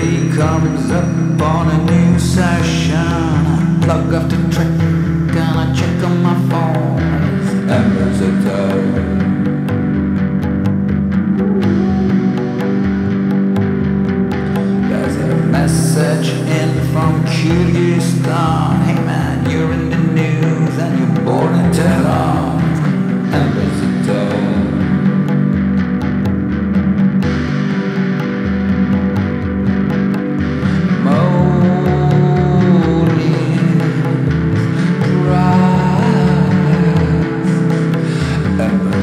day comes up on a new session. Plug off the track and I check on my phone. Embers of time. There's a message in from Kyrgyzstan. Hey man, you're in September.